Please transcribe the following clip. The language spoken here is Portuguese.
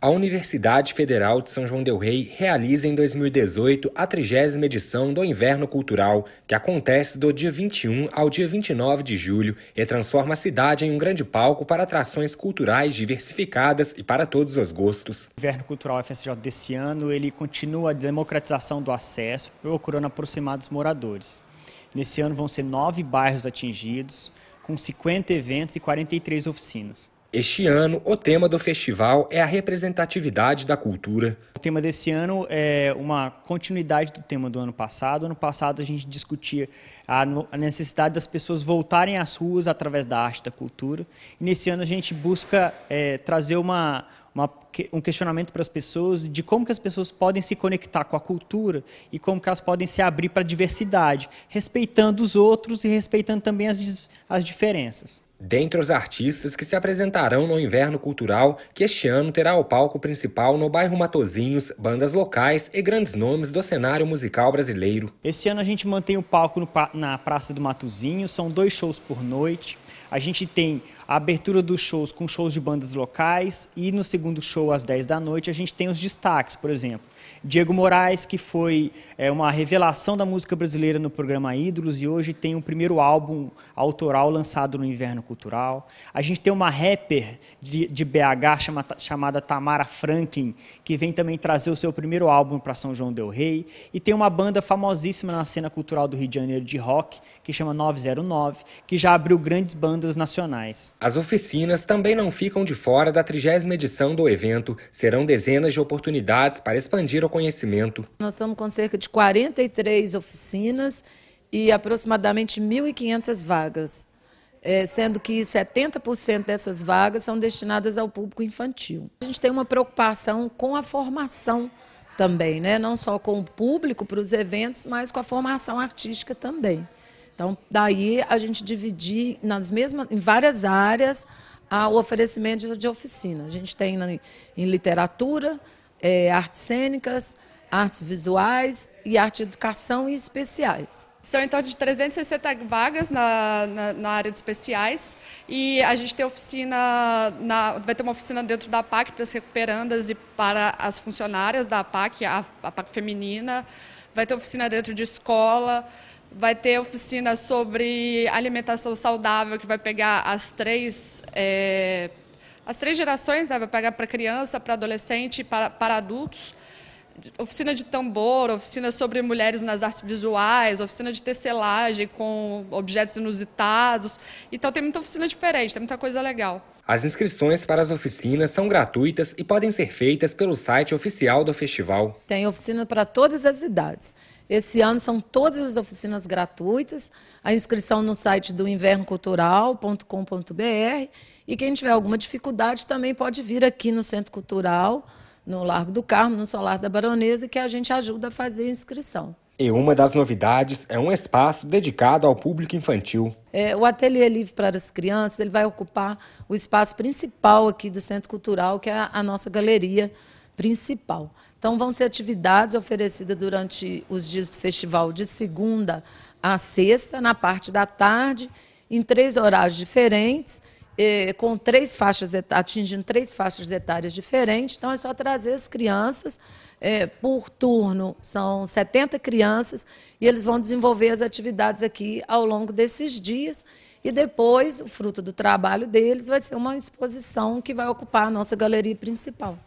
A Universidade Federal de São João del Rei realiza em 2018 a 30 edição do Inverno Cultural, que acontece do dia 21 ao dia 29 de julho e transforma a cidade em um grande palco para atrações culturais diversificadas e para todos os gostos. O Inverno Cultural FSJ desse ano, ele continua a democratização do acesso, procurando aproximar dos moradores. Nesse ano vão ser nove bairros atingidos, com 50 eventos e 43 oficinas. Este ano, o tema do festival é a representatividade da cultura. O tema desse ano é uma continuidade do tema do ano passado. Ano passado a gente discutia a necessidade das pessoas voltarem às ruas através da arte da cultura. E nesse ano a gente busca é, trazer uma, uma, um questionamento para as pessoas de como que as pessoas podem se conectar com a cultura e como que elas podem se abrir para a diversidade, respeitando os outros e respeitando também as, as diferenças. Dentre os artistas que se apresentarão no Inverno Cultural, que este ano terá o palco principal no bairro Matozinhos, bandas locais e grandes nomes do cenário musical brasileiro. Esse ano a gente mantém o palco no, na Praça do Matozinhos, são dois shows por noite. A gente tem a abertura dos shows com shows de bandas locais e no segundo show, às 10 da noite, a gente tem os destaques, por exemplo. Diego Moraes, que foi é, uma revelação da música brasileira no programa Ídolos e hoje tem o primeiro álbum autoral lançado no Inverno Cultural. A gente tem uma rapper de, de BH chama, chamada Tamara Franklin, que vem também trazer o seu primeiro álbum para São João Del Rei. E tem uma banda famosíssima na cena cultural do Rio de Janeiro de rock, que chama 909, que já abriu grandes bandas nacionais. As oficinas também não ficam de fora da trigésima edição do evento. Serão dezenas de oportunidades para expandir o conhecimento. Nós estamos com cerca de 43 oficinas e aproximadamente 1.500 vagas, é, sendo que 70% dessas vagas são destinadas ao público infantil. A gente tem uma preocupação com a formação também, né? não só com o público para os eventos, mas com a formação artística também. Então, daí a gente dividir nas mesmas, em várias áreas o oferecimento de oficina. A gente tem em literatura, é, artes cênicas, artes visuais e arte educação e especiais. São em torno de 360 vagas na, na, na, área de especiais e a gente tem oficina, na, vai ter uma oficina dentro da PAC para as recuperandas e para as funcionárias da PAC, a, a feminina, vai ter oficina dentro de escola, vai ter oficina sobre alimentação saudável, que vai pegar as três, é, as três gerações, né? vai pegar para criança, para adolescente e para, para adultos. Oficina de tambor, oficina sobre mulheres nas artes visuais, oficina de tecelagem com objetos inusitados. Então tem muita oficina diferente, tem muita coisa legal. As inscrições para as oficinas são gratuitas e podem ser feitas pelo site oficial do festival. Tem oficina para todas as idades. Esse ano são todas as oficinas gratuitas. A inscrição no site do invernocultural.com.br. E quem tiver alguma dificuldade também pode vir aqui no Centro Cultural, no Largo do Carmo, no Solar da Baronesa, que a gente ajuda a fazer a inscrição. E uma das novidades é um espaço dedicado ao público infantil. É, o Ateliê Livre para as Crianças ele vai ocupar o espaço principal aqui do Centro Cultural, que é a, a nossa galeria principal. Então, vão ser atividades oferecidas durante os dias do festival, de segunda a sexta, na parte da tarde, em três horários diferentes com três faixas, atingindo três faixas etárias diferentes. Então, é só trazer as crianças. É, por turno, são 70 crianças, e eles vão desenvolver as atividades aqui ao longo desses dias. E depois, o fruto do trabalho deles vai ser uma exposição que vai ocupar a nossa galeria principal.